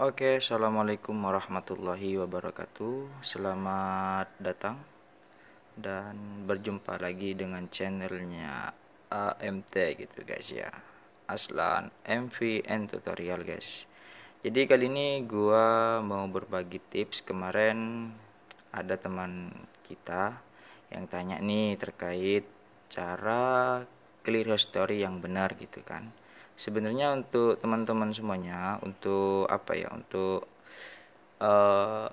Oke, assalamualaikum warahmatullahi wabarakatuh. Selamat datang dan berjumpa lagi dengan channelnya AMT gitu guys ya. Aslan MVN tutorial guys. Jadi kali ini gua mau berbagi tips. Kemarin ada teman kita yang tanya nih terkait cara clear history yang benar gitu kan sebenarnya untuk teman-teman semuanya untuk apa ya untuk uh,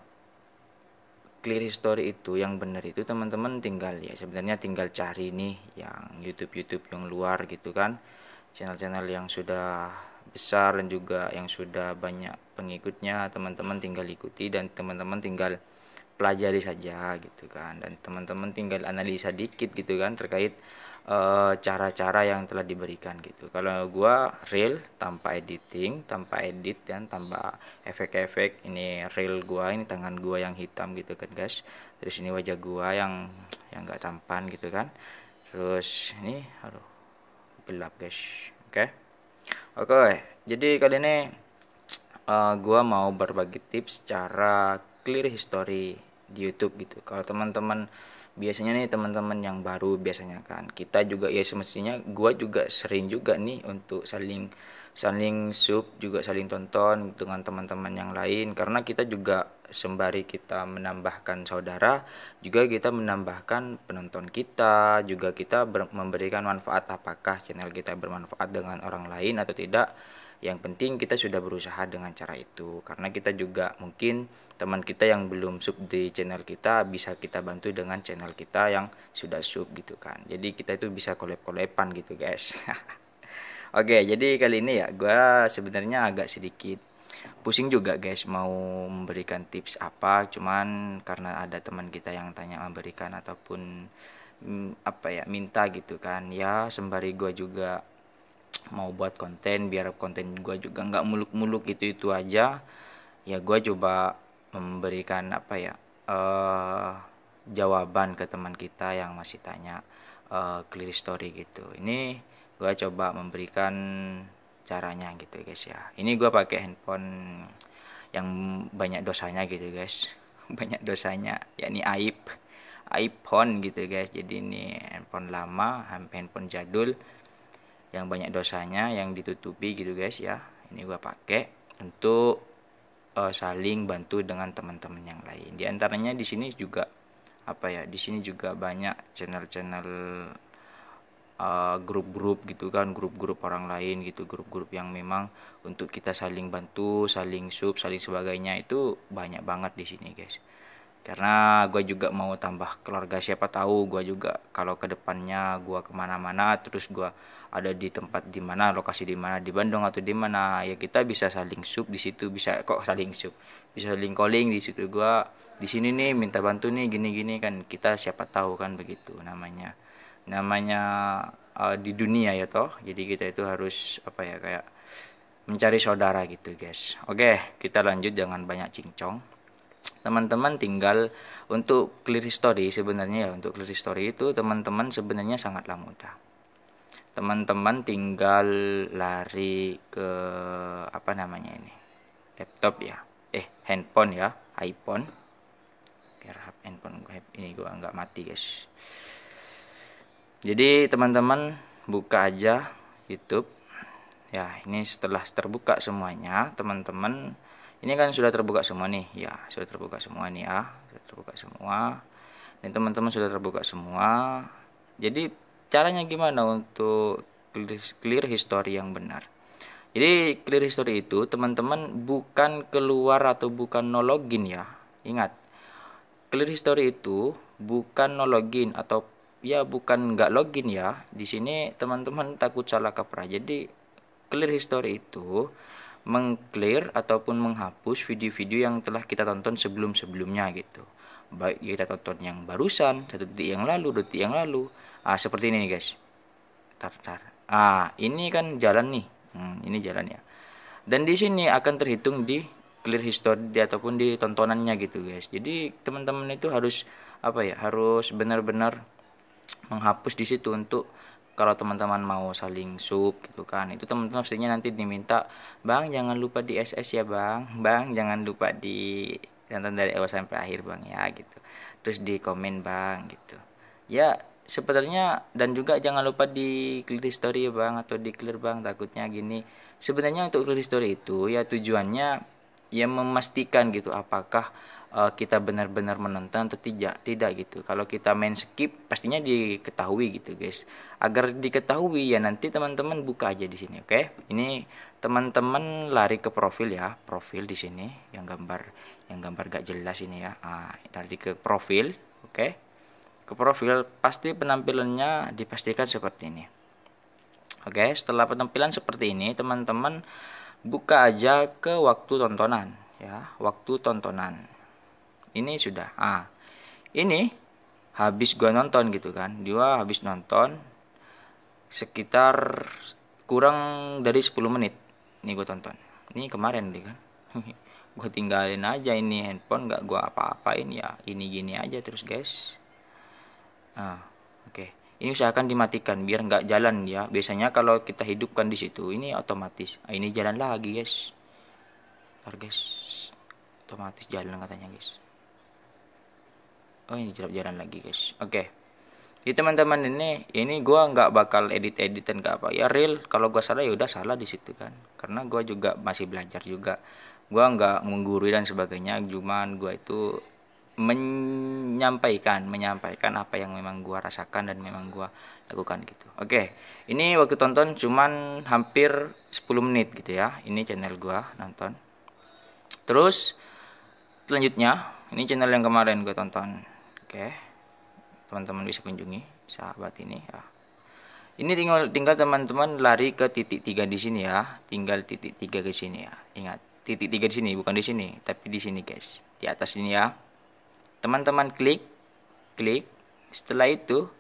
clear history itu yang benar itu teman-teman tinggal ya sebenarnya tinggal cari nih yang YouTube YouTube yang luar gitu kan. Channel-channel yang sudah besar dan juga yang sudah banyak pengikutnya teman-teman tinggal ikuti dan teman-teman tinggal pelajari saja gitu kan. Dan teman-teman tinggal analisa dikit gitu kan terkait eh, cara-cara uh, yang telah diberikan gitu. Kalau gua real tanpa editing tanpa edit dan tanpa efek-efek ini real gua ini tangan gua yang hitam gitu kan guys. Terus ini wajah gua yang yang enggak tampan gitu kan. Terus ini aduh gelap guys. Oke? Okay? oke okay, jadi kali ini uh, gua mau berbagi tips cara clear history di YouTube gitu. Kalau teman-teman biasanya nih teman-teman yang baru biasanya kan. Kita juga ya semestinya gua juga sering juga nih untuk saling saling sub juga saling tonton dengan teman-teman yang lain. Karena kita juga sembari kita menambahkan saudara juga kita menambahkan penonton kita juga kita memberikan manfaat apakah channel kita bermanfaat dengan orang lain atau tidak yang penting kita sudah berusaha dengan cara itu. Karena kita juga mungkin teman kita yang belum sub di channel kita bisa kita bantu dengan channel kita yang sudah sub gitu kan. Jadi kita itu bisa kolab-kolaban gitu guys. Oke jadi kali ini ya gue sebenarnya agak sedikit pusing juga guys mau memberikan tips apa. Cuman karena ada teman kita yang tanya memberikan ataupun mm, apa ya minta gitu kan. Ya sembari gue juga mau buat konten biar konten gue juga nggak muluk-muluk itu itu aja ya gue coba memberikan apa ya uh, jawaban ke teman kita yang masih tanya uh, clear story gitu. Ini gue coba memberikan caranya gitu guys ya. Ini gue pakai handphone yang banyak dosanya gitu guys. Banyak dosanya yakni aib. iPhone gitu guys. Jadi ini handphone lama handphone jadul yang banyak dosanya yang ditutupi gitu guys ya. Ini gua pakai untuk uh, saling bantu dengan teman-teman yang lain. Di antaranya di sini juga apa ya di sini juga banyak channel-channel uh, grup-grup gitu kan grup-grup orang lain gitu grup-grup yang memang untuk kita saling bantu saling sub saling sebagainya itu banyak banget di sini guys karena gue juga mau tambah keluarga siapa tahu gue juga kalau ke depannya gue ke mana-mana terus gue ada di tempat di mana lokasi di mana di Bandung atau di mana ya kita bisa saling sub di situ bisa kok saling sub bisa saling calling di situ. Gue di sini nih minta bantu nih gini-gini kan kita siapa tahu kan begitu namanya. Namanya uh, di dunia ya toh jadi kita itu harus apa ya kayak mencari saudara gitu guys. Oke kita lanjut jangan banyak cincong teman-teman tinggal untuk clear history sebenarnya ya. Untuk clear history itu teman-teman sebenarnya sangatlah mudah. Teman-teman tinggal lari ke apa namanya ini laptop ya. Eh handphone ya iPhone. Biar handphone gue ini gue nggak mati guys. Jadi teman-teman buka aja YouTube. Ya ini setelah terbuka semuanya teman-teman ini kan sudah terbuka semua nih. Ya sudah terbuka semua nih ya. Sudah terbuka semua. Ini teman-teman sudah terbuka semua. Jadi caranya gimana untuk clear history yang benar? Jadi clear history itu teman-teman bukan keluar atau bukan no login ya. Ingat clear history itu bukan no login atau ya bukan nggak login ya. Di sini teman-teman takut salah kaprah. Jadi clear history itu mengclear ataupun menghapus video-video yang telah kita tonton sebelum-sebelumnya gitu. Baik kita tonton yang barusan satu detik yang lalu detik yang lalu. Ah seperti ini guys. Tar tar. Ah ini kan jalan nih. Hmm, ini jalan ya. Dan di sini akan terhitung di clear history ataupun di tontonannya gitu guys. Jadi teman-teman itu harus apa ya harus benar-benar menghapus di situ untuk kalau teman-teman mau saling sub gitu kan. Itu teman-teman pastinya nanti diminta bang jangan lupa di SS ya bang. Bang jangan lupa di nonton dari awal sampai akhir bang ya gitu. Terus di komen bang gitu. Ya sebenarnya dan juga jangan lupa di clear history ya bang atau di clear bang takutnya gini. Sebenarnya untuk clear history itu ya tujuannya ya memastikan gitu apakah uh, kita benar-benar menonton atau tidak tidak gitu. Kalau kita main skip pastinya diketahui gitu guys. Agar diketahui ya nanti teman-teman buka aja di sini oke? Okay? ini teman-teman lari ke profil ya profil di sini yang gambar yang gambar gak jelas ini ya. Ah, lari ke profil oke? Okay? ke profil pasti penampilannya dipastikan seperti ini. Oke setelah penampilan seperti ini teman-teman buka aja ke waktu tontonan ya. Waktu tontonan ini sudah. Ah. Ini habis gua nonton gitu kan. Dia habis nonton sekitar kurang dari 10 menit. Ini gua tonton. Ini kemarin nih kan. Gua tinggalin aja ini handphone nggak gua apa-apain. Ya ini gini aja terus guys. Nah oke. Okay. ini usahakan dimatikan biar nggak jalan ya. Biasanya kalau kita hidupkan di situ ini otomatis. Nah, ini jalan lagi guys. Ntar guys. Otomatis jalan katanya guys oh ini jalan lagi guys. Oke. Okay. jadi teman-teman ini ini gua nggak bakal edit editan nggak apa ya real. Kalau gua salah ya udah salah di situ kan. Karena gua juga masih belajar juga. Gua nggak menggurui dan sebagainya. Cuman gua itu menyampaikan menyampaikan apa yang memang gua rasakan dan memang gua lakukan gitu. Oke. Ini waktu tonton cuman hampir 10 menit gitu ya. Ini channel gua nonton. Terus selanjutnya ini channel yang kemarin gua tonton oke. Teman-teman bisa kunjungi sahabat ini ya. Ini tinggal tinggal teman-teman lari ke titik tiga di sini ya. Tinggal titik tiga ke sini ya. Ingat titik tiga di sini bukan di sini tapi di sini guys. Di atas ini ya. Teman-teman klik klik. Setelah itu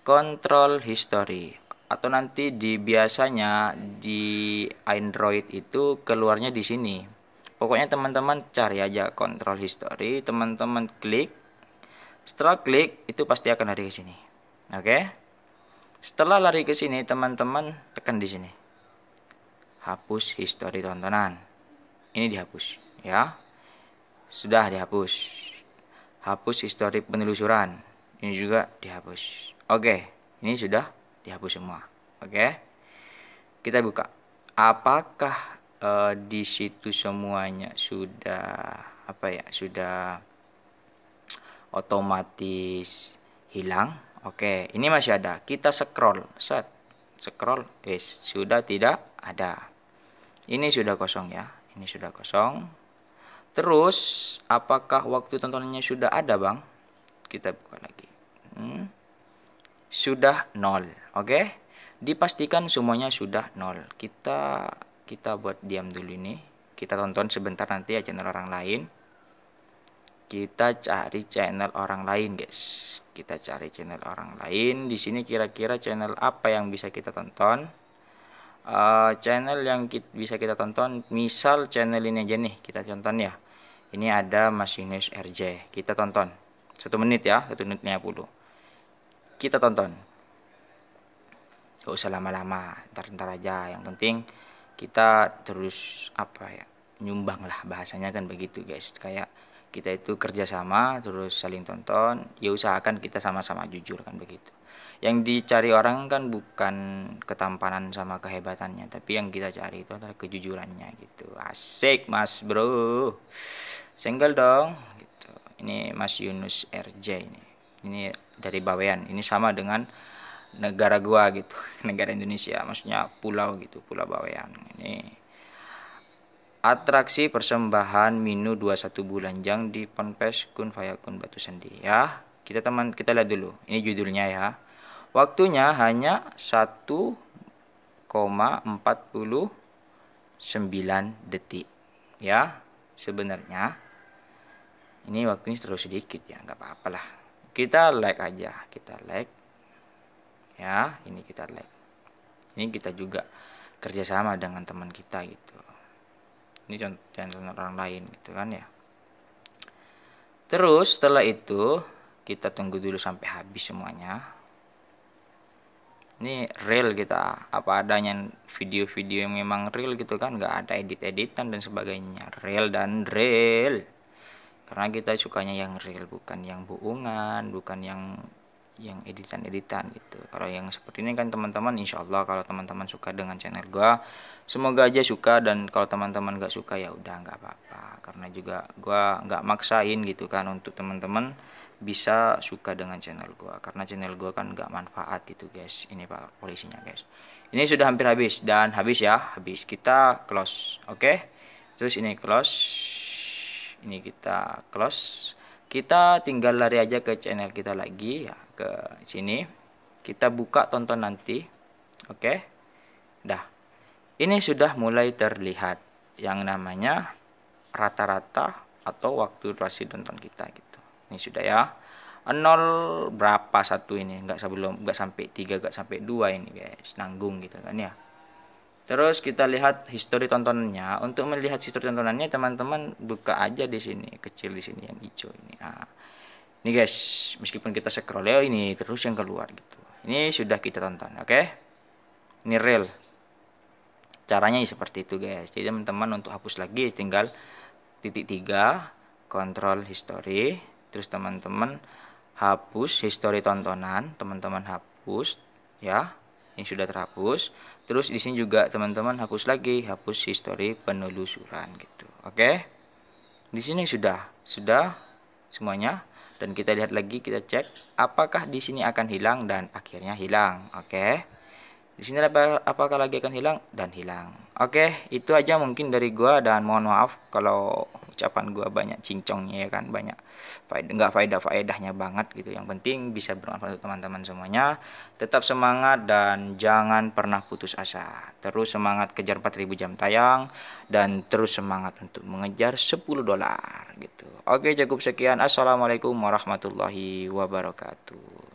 kontrol history. Atau nanti di biasanya di Android itu keluarnya di sini. Pokoknya teman-teman cari aja kontrol history. Teman-teman klik setelah klik itu pasti akan lari ke sini. Oke? Setelah lari ke sini teman-teman tekan di sini. Hapus history tontonan. Ini dihapus ya. Sudah dihapus. Hapus histori penelusuran. Ini juga dihapus. Oke ini sudah dihapus semua. Oke? Kita buka. Apakah uh, di situ semuanya sudah apa ya sudah otomatis hilang oke ini masih ada kita scroll set scroll yes sudah tidak ada ini sudah kosong ya ini sudah kosong Terus, apakah waktu tontonannya sudah ada, Bang? Kita buka lagi. Hmm. Sudah nol, oke? Dipastikan semuanya sudah nol. Kita kita buat diam dulu ini. Kita tonton sebentar nanti ya channel orang lain. Kita cari channel orang lain, guys. Kita cari channel orang lain. Di sini kira-kira channel apa yang bisa kita tonton? Uh, channel yang kita, bisa kita tonton misal channel ini aja nih kita tonton ya. Ini ada Masinis RJ kita tonton. Satu menit ya satu menit 50 kita tonton. Gak usah lama-lama ntar-ntar aja. Yang penting kita terus apa ya nyumbang lah bahasanya kan begitu guys. Kayak kita itu kerjasama terus saling tonton ya usahakan kita sama-sama jujur kan begitu. Yang dicari orang kan bukan ketampanan sama kehebatannya tapi yang kita cari itu adalah kejujurannya gitu. Asik mas bro. Single dong gitu. Ini Mas Yunus RJ ini. Ini dari Bawean. Ini sama dengan negara gua gitu negara Indonesia maksudnya pulau gitu pulau Bawean. Ini atraksi persembahan Minu 21 bulan jang di Ponpes Kun Fayakun Batu Sendi. Ya kita teman kita lihat dulu. Ini judulnya ya. Waktunya hanya 1,49 detik. Ya sebenarnya ini waktunya terlalu sedikit ya nggak apa-apa lah. Kita like aja kita like. Ya ini kita like. Ini kita juga kerjasama dengan teman kita gitu ini contoh channel orang lain gitu kan ya. Terus setelah itu kita tunggu dulu sampai habis semuanya. Ini real kita apa adanya video-video yang memang real gitu kan nggak ada edit-editan dan sebagainya. Real dan real. Karena kita sukanya yang real bukan yang bohongan bukan yang yang editan-editan gitu. Kalau yang seperti ini kan teman-teman insya Allah kalau teman-teman suka dengan channel gua semoga aja suka. Dan kalau teman-teman gak suka ya udah nggak apa-apa. Karena juga gua nggak maksain gitu kan untuk teman-teman bisa suka dengan channel gua. Karena channel gua kan nggak manfaat gitu guys. Ini pak polisinya guys. Ini sudah hampir habis. Dan habis ya. Habis kita close. Oke? Okay? terus ini close. Ini kita close kita tinggal lari aja ke channel kita lagi ya ke sini. Kita buka tonton nanti oke? Okay? dah. Ini sudah mulai terlihat yang namanya rata-rata atau waktu durasi tonton kita gitu. Ini sudah ya. Nol berapa satu ini? Nggak sebelum nggak sampai tiga nggak sampai dua ini guys. Nanggung gitu kan ya terus kita lihat histori tontonannya. Untuk melihat histori tontonannya teman-teman buka aja di sini kecil di sini yang hijau ini. Nah, ini guys meskipun kita scroll ya ini terus yang keluar gitu. Ini sudah kita tonton oke? Okay? ini real. Caranya seperti itu guys. Jadi teman-teman untuk hapus lagi tinggal titik tiga kontrol history. Terus teman-teman hapus history tontonan. Teman-teman hapus ya ini sudah terhapus. Terus di sini juga teman-teman hapus lagi hapus history penelusuran gitu. Oke? Di sini sudah sudah semuanya. Dan kita lihat lagi kita cek apakah di sini akan hilang dan akhirnya hilang. Oke? Di sini apakah lagi akan hilang dan hilang? Oke itu aja mungkin dari gua dan mohon maaf kalau ucapan gue banyak cincongnya ya kan banyak nggak faedah faedahnya banget gitu. Yang penting bisa bermanfaat untuk teman-teman semuanya. Tetap semangat dan jangan pernah putus asa. Terus semangat kejar 4000 jam tayang dan terus semangat untuk mengejar 10 dolar gitu. Oke cukup sekian. Assalamualaikum warahmatullahi wabarakatuh